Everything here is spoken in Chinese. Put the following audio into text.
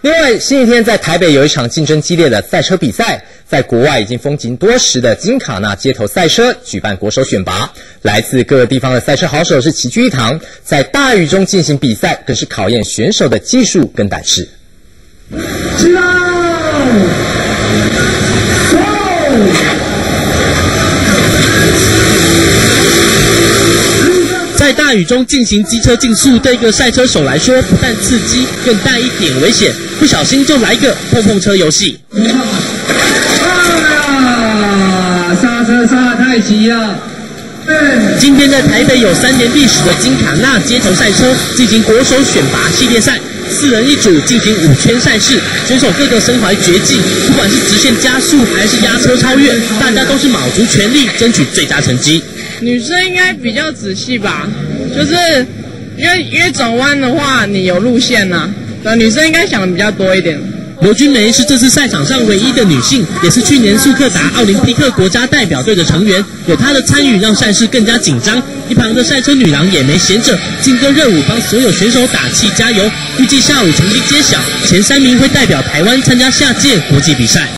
另外，星期天在台北有一场竞争激烈的赛车比赛，在国外已经风行多时的金卡纳街头赛车举办国手选拔，来自各个地方的赛车好手是齐聚一堂，在大雨中进行比赛，更是考验选手的技术跟胆识。在大雨中进行机车竞速，对一个赛车手来说，不但刺激，更带一点危险。不小心就来一个碰碰车游戏。啊！刹车刹太急了。今天在台北有三年历史的金卡纳街头赛车进行国手选拔系列赛，四人一组进行五圈赛事，选手个个身怀绝技，不管是直线加速还是压车超越，大家都是卯足全力争取最佳成绩。女生应该比较仔细吧，就是因为因为转弯的话，你有路线呐，对，女生应该想的比较多一点。罗君梅是这次赛场上唯一的女性，也是去年苏克达奥林匹克国家代表队的成员。有她的参与，让赛事更加紧张。一旁的赛车女郎也没闲着，劲歌热舞帮所有选手打气加油。预计下午成绩揭晓，前三名会代表台湾参加下届国际比赛。